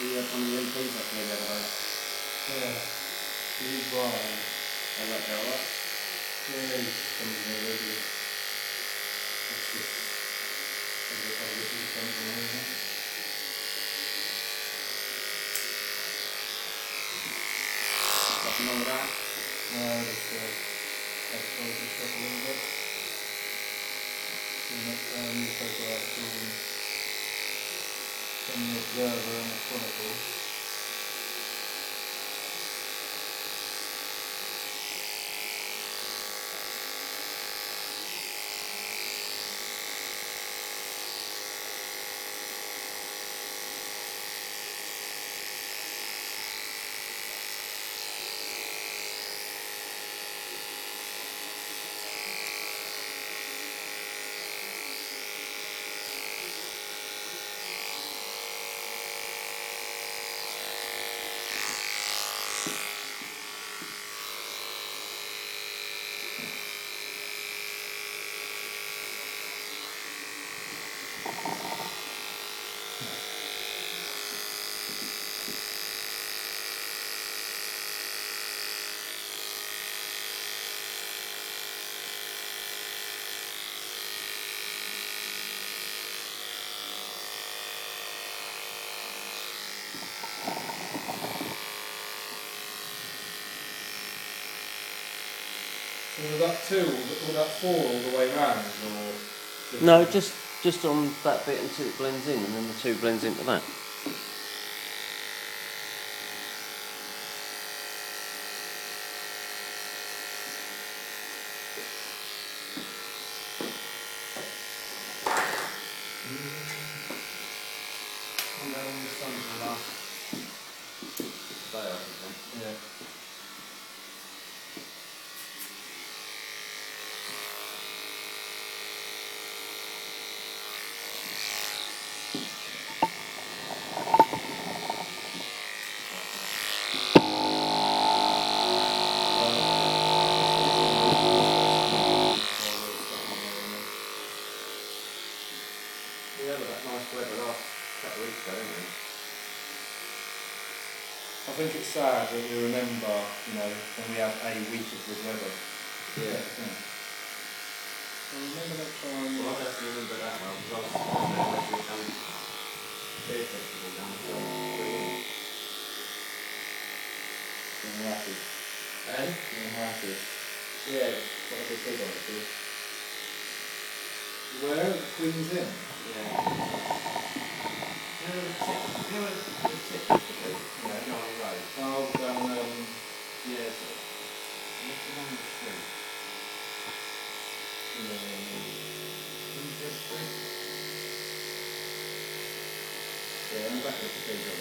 We had one of the MPs up here the other day. Yeah. He's Brian. They worked out alright. Yeah, he's from and the Chronicle. Was that two, or was that four all the way round, or? just- No, just just on that bit until it blends in, and then the two blends into that. Come down on the sun for the last day, I think. Yeah. We had that nice weather last couple of weeks ago, didn't we? I think it's sad that we remember, you know, when we have a week of good weather. Yeah. I remember that time. Well, I definitely remember that well, because I was I was there when we done beer festival down there. Brilliant. Being happy. Eh? Being happy. Yeah, what was it said on it. Where? The Queen's Inn? Yeah. You know the tip, you know the tip used to be? Yeah, Johnny Road. Oh, down, um, Yeah, so, what's the name of the street? Queensbridge Street? Yeah, the back of the cathedral.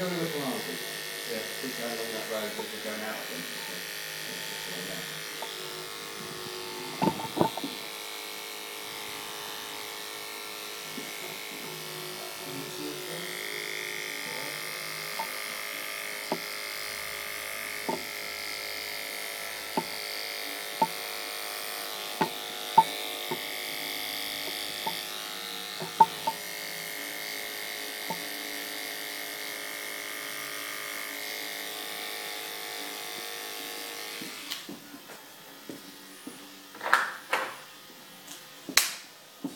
Know the houses? Yeah, keep going along that road, as you're going. Yeah.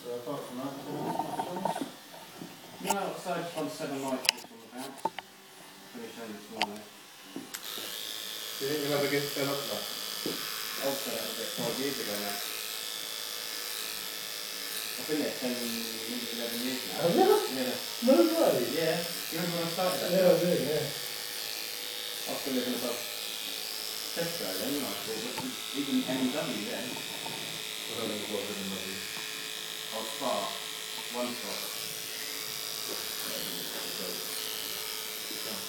So apart from that, anything else? No, so I just want seven lights just on the only this morning. Do you think you'll ever get fed up with that? I'll set that a bit five years ago now. I've been there ten, maybe eleven years now. Have you? Yeah. No way. Yeah. You remember when I started that? Yeah, I do, yeah. I was still living above Tesco then, I thought, even M&W then, I don't know what really matters. I was far, one stop.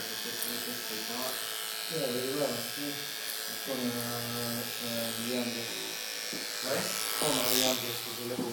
this is this is nice. Yeah, really well, actually. It's gone, uh, uh, the youngest. Right? One of the youngest was a little